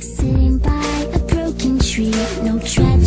Sitting by a broken tree, no tragedy,